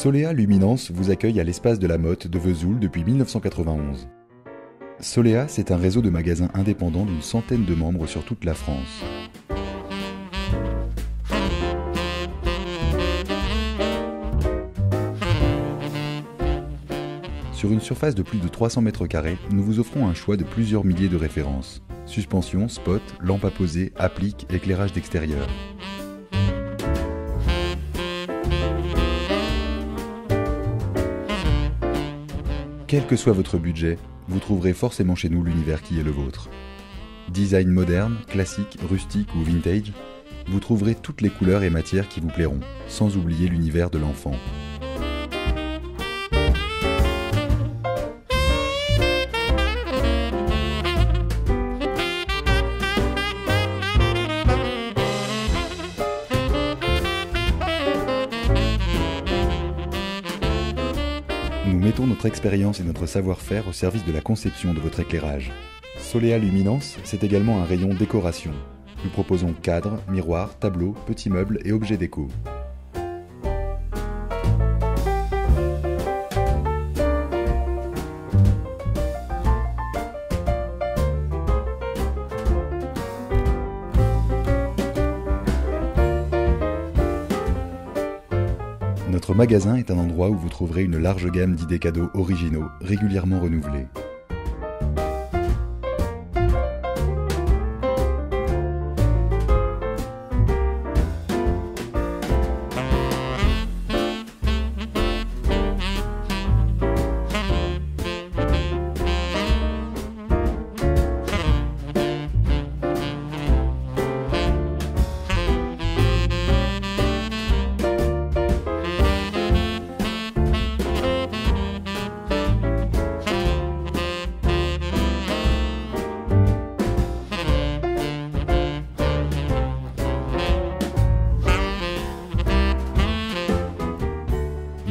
Solea Luminance vous accueille à l'espace de la Motte de Vesoul depuis 1991. Solea, c'est un réseau de magasins indépendants d'une centaine de membres sur toute la France. Sur une surface de plus de 300 mètres carrés, nous vous offrons un choix de plusieurs milliers de références. Suspension, spot, lampe à poser, applique, éclairage d'extérieur. Quel que soit votre budget, vous trouverez forcément chez nous l'univers qui est le vôtre. Design moderne, classique, rustique ou vintage, vous trouverez toutes les couleurs et matières qui vous plairont, sans oublier l'univers de l'enfant. Nous mettons notre expérience et notre savoir-faire au service de la conception de votre éclairage. Solea Luminance, c'est également un rayon décoration. Nous proposons cadres, miroirs, tableaux, petits meubles et objets déco. Notre magasin est un endroit où vous trouverez une large gamme d'idées cadeaux originaux, régulièrement renouvelés.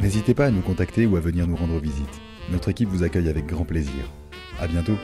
N'hésitez pas à nous contacter ou à venir nous rendre visite. Notre équipe vous accueille avec grand plaisir. À bientôt